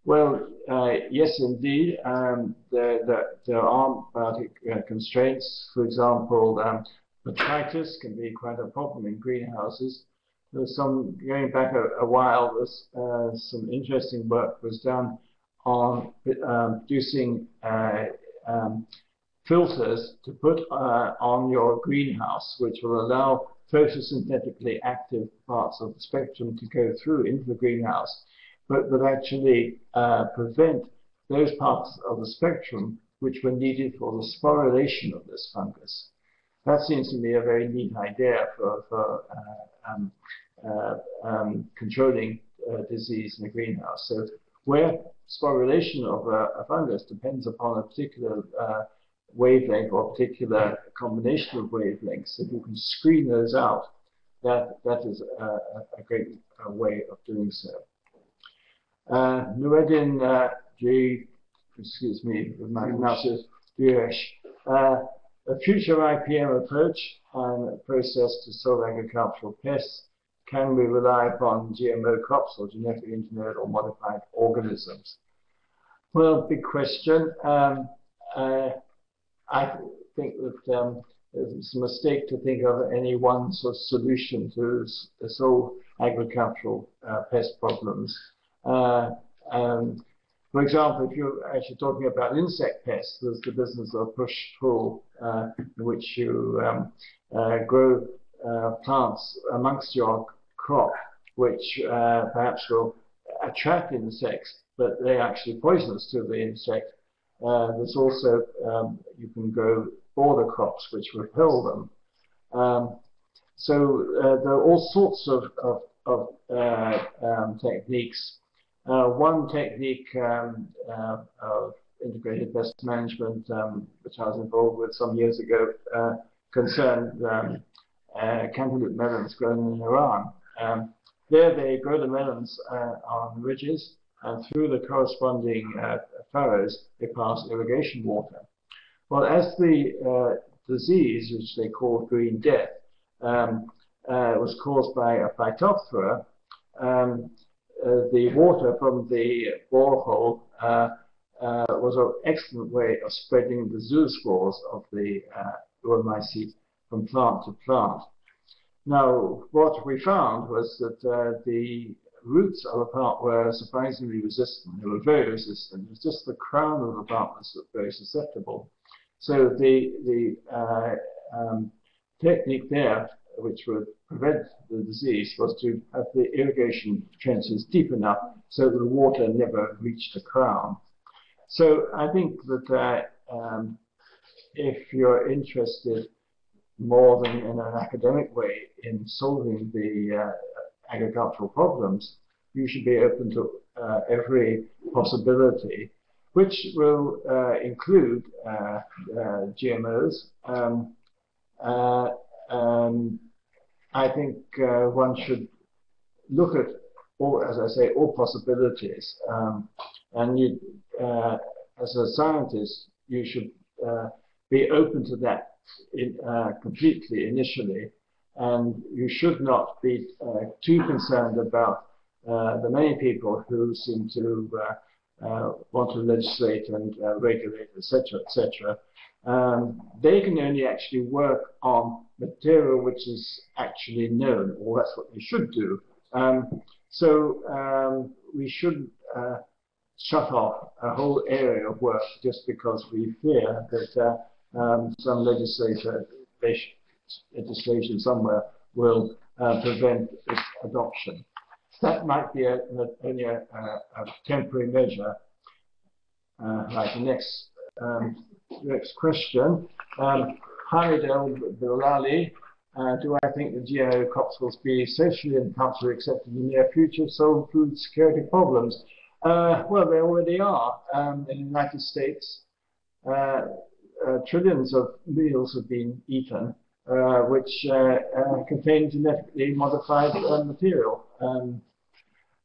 Well, uh, yes, indeed. Um, there, there, there, are uh, constraints. For example, um, can be quite a problem in greenhouses. There's some, going back a, a while, there's uh, some interesting work was done on um, producing uh, um, filters to put uh, on your greenhouse, which will allow photosynthetically active parts of the spectrum to go through into the greenhouse, but that actually uh, prevent those parts of the spectrum which were needed for the sporulation of this fungus. That seems to me a very neat idea for, for uh, um, uh, um, controlling uh, disease in a greenhouse. So where sporulation of a, a fungus depends upon a particular uh, wavelength or particular combination of wavelengths, if you can screen those out, that, that is a, a great uh, way of doing so. Uh, Nureddin uh, G, excuse me, my uh, a future IPM approach and process to solve agricultural pests. Can we rely upon GMO crops or genetically engineered or modified organisms? Well, big question. Um, uh, I think that um, it's a mistake to think of any one sort of solution to solve agricultural uh, pest problems. Uh, um, for example, if you're actually talking about insect pests, there's the business of push-pull, uh, in which you um, uh, grow plants amongst your crop, which perhaps will attract insects, but they're actually poisonous to the insect uh, there's also, um, you can grow border crops which repel them. Um, so uh, there are all sorts of, of, of uh, um, techniques. Uh, one technique um, uh, of integrated pest management, um, which I was involved with some years ago, uh, concerned um, cantaloupe melons grown in Iran. there they grow the melons on ridges, and through the corresponding uh, furrows, they pass irrigation water. Well, as the uh, disease, which they call green death, um, uh, was caused by a Phytophthora, um, uh, the water from the borehole uh, uh, was an excellent way of spreading the zoospores of the uh, from plant to plant. Now, what we found was that the roots of the plant were surprisingly resistant. They were very resistant. It was just the crown of the plant that was very susceptible. So the, the uh, um, technique there, which would prevent the disease, was to have the irrigation trenches deep enough so that the water never reached the crown. So I think that uh, um, if you're interested more than in an academic way in solving the uh, agricultural problems, you should be open to uh, every possibility, which will uh, include uh, uh GMOs. Um, um, I think uh, one should look at all, as I say, all possibilities. Um, and you, as a scientist, you should be open to that in, completely initially and you should not be uh, too concerned about uh, the many people who seem to uh, uh want to legislate and uh, regulate, etc., etc. Um, they can only actually work on material which is actually known, or that's what they should do. Um, so um, we shouldn't uh, shut off a whole area of work just because we fear that um, some legislation somewhere will uh, prevent its adoption. That might be a, a, only a, a, temporary measure. Uh, right, the next, um, next question. Hamid El Bilali, uh, do I think the GMO crops will be socially and culturally accepted in the near future solve food security problems? Uh, well, they already are. Um, in the United States, uh, uh, trillions of meals have been eaten uh, which uh, contain genetically modified material. Um,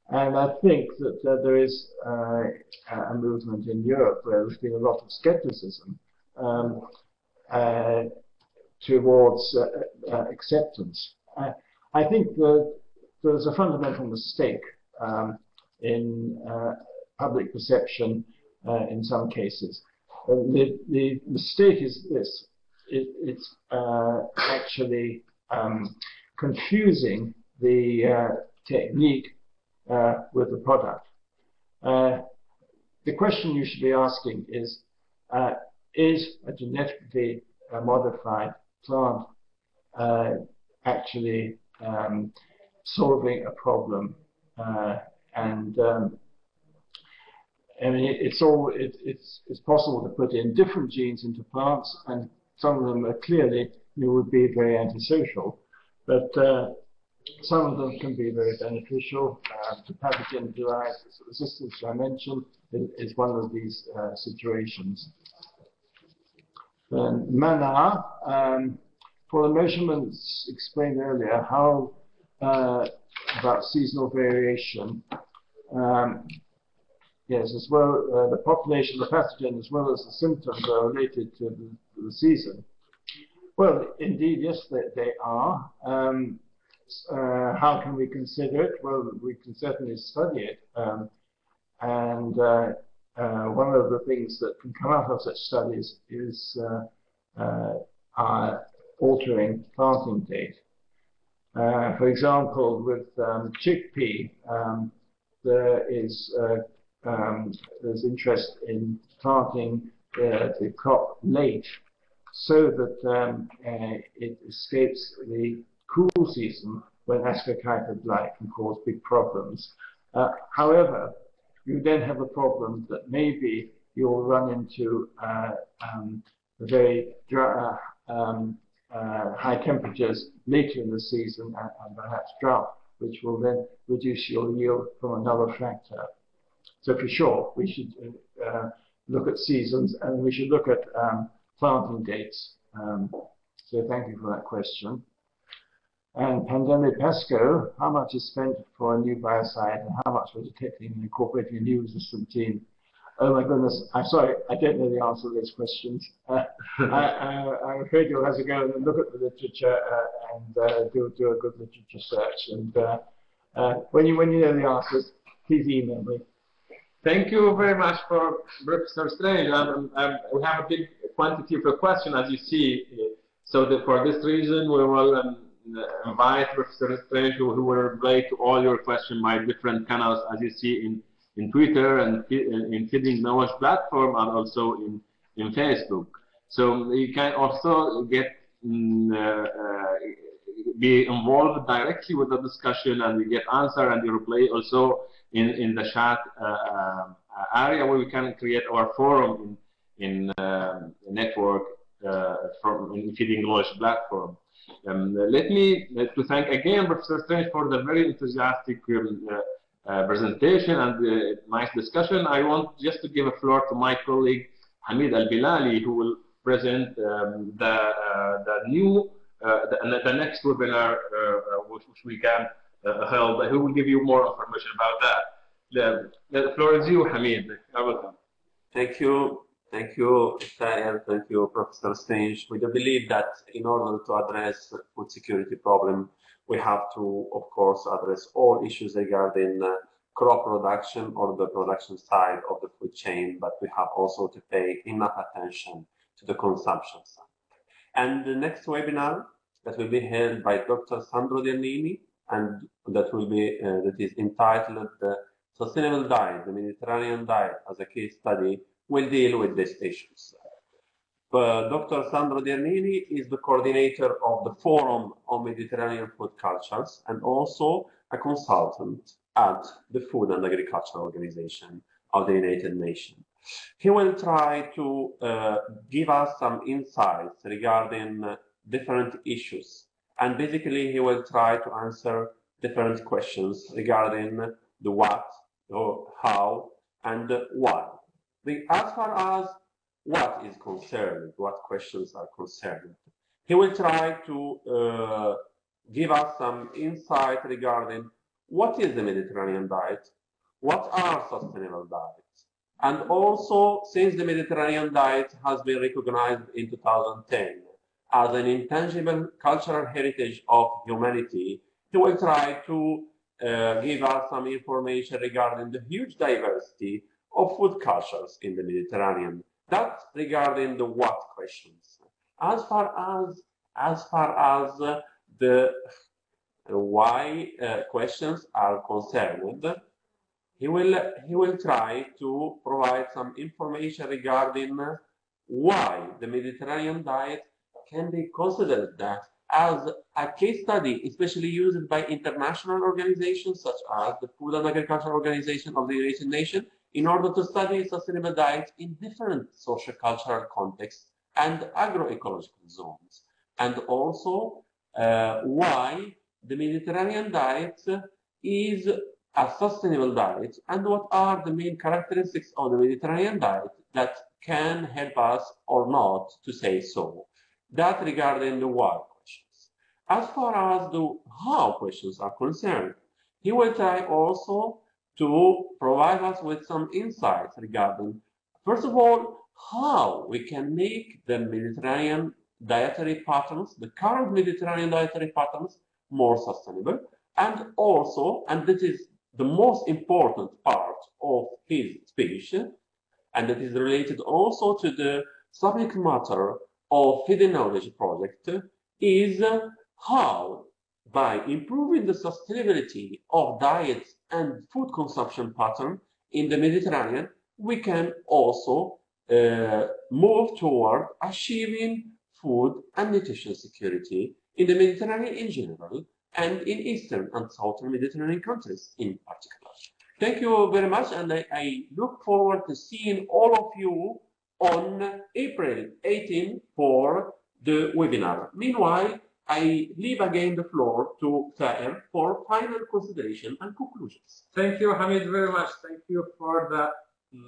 and I think that there is a movement in Europe where there's been a lot of skepticism um, uh, towards uh, uh, acceptance. I, I, think that there's a fundamental mistake um, in uh, public perception in some cases. The, the, mistake is this. It, it's actually um, confusing the technique uh, with the product. Uh, the question you should be asking is, uh, is a genetically uh, modified plant uh, actually um, solving a problem? Uh, and um, I mean, it's all it, it's it's possible to put in different genes into plants, and some of them are clearly you would be very antisocial, but some of them can be very beneficial. Uh, the pathogen-derived resistance I mentioned is, is, one of these uh, situations. Then MANA, um, for the measurements explained earlier, how uh, about seasonal variation. Um, yes, as well, uh, the population of the pathogen as well as the symptoms are related to the, to the season. Well, indeed, yes, they, they are. Um, uh, how can we consider it? Well, we can certainly study it. Um, and uh, uh, one of the things that can come out of such studies is uh, uh, altering planting date. Uh, for example, with um, chickpea, um, there is um, there's interest in planting the crop late so that um, it escapes the cool season when ascochyta blight can cause big problems. Uh, however, you then have a problem that maybe you'll run into uh, um, very dry, uh, um, uh, high temperatures later in the season and, and, perhaps drought, which will then reduce your yield from another factor. So for sure, we should uh, look at seasons and we should look at um, planting dates. Um, so thank you for that question. And Pandemic PESCO, how much is spent for a new biocide and how much was detecting and incorporating a new resistant gene? Oh my goodness, I'm sorry, I don't know the answer to those questions. Uh, [laughs] I, am afraid you'll have to go and look at the literature uh, and uh, do, do a good literature search. And uh, uh, when, you, when you know the answers, please email me. Thank you very much for Professor Strange. Um, um, we have a big quantity of questions, as you see. So for this reason, we will um, invite Professor Strange who, will reply to all your questions by different channels as you see in, in Twitter and in Feeding Knowledge platform and also in, in Facebook. So you can also get mm, uh, uh, be involved directly with the discussion and we get answer and you reply also in, in the chat uh, uh area where we can create our forum in, in um, network uh, from in Feeding Knowledge platform. Um, let me uh, to thank again Professor Strange for the very enthusiastic um, uh, uh, presentation and uh, nice discussion. I want just to give a floor to my colleague Hamid El Bilali who will present um, the, uh, the new, the, the, next webinar which, we can hold. Who will give you more information about that. The, the floor is you, Hamid. Thank you. Thank you, Tahir. Thank you, Professor Strange. We do believe that in order to address food security problem, we have to, of course, address all issues regarding uh, crop production or the production side of the food chain, but we have also to pay enough attention to the consumption side. And the next webinar that will be held by Dr. Sandro Dernini, and that will be uh, that is entitled the Sustainable Diet, the Mediterranean Diet as a case study will deal with these issues. Uh, Dr. Sandro Dernini is the coordinator of the Forum on Mediterranean Food Cultures and also a consultant at the Food and Agriculture Organization of the United Nations. He will try to uh, give us some insights regarding different issues and basically he will try to answer different questions regarding the what, or how, and the why. The, as far as what is concerned, what questions are concerned, He will try to uh, give us some insight regarding what is the Mediterranean diet, what are sustainable diets, and also since the Mediterranean diet has been recognized in 2010 as an intangible cultural heritage of humanity, he will try to uh, give us some information regarding the huge diversity of food cultures in the Mediterranean. That's regarding the what questions. As far as as far as uh, the why uh, questions are concerned, he will he will try to provide some information regarding why the Mediterranean diet can be considered that as a case study, especially used by international organizations such as the Food and Agriculture Organization of the United Nations, in order to study sustainable diets in different socio-cultural contexts and agroecological zones. And also uh, why the Mediterranean diet is a sustainable diet and what are the main characteristics of the Mediterranean diet that can help us or not to say so. That regarding the why questions. As far as the how questions are concerned, he will try also to provide us with some insights regarding, first of all, how we can make the Mediterranean dietary patterns, the current Mediterranean dietary patterns, more sustainable. And also, and this is the most important part of his speech, and that is related also to the subject matter of Feeding Knowledge project, is how by improving the sustainability of diets and food consumption pattern in the Mediterranean, we can also uh, move toward achieving food and nutrition security in the Mediterranean in general and in Eastern and Southern Mediterranean countries in particular. Thank you very much, and I, I look forward to seeing all of you on April 18 for the webinar. Meanwhile, I leave again the floor to Saer for final consideration and conclusions. Thank you, Hamid, very much. Thank you for the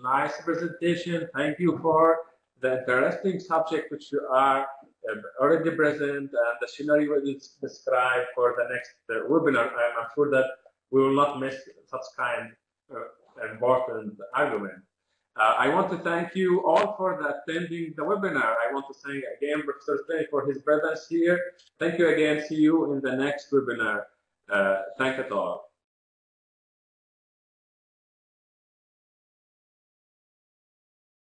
nice presentation. Thank you for the interesting subject which you are um, already present and the scenario is described for the next uh, webinar. I'm sure that we will not miss such kind of uh, important argument. Uh, I want to thank you all for attending the webinar. I want to thank again Professor Stein for his presence here. Thank you again. See you in the next webinar. Uh, thank you all.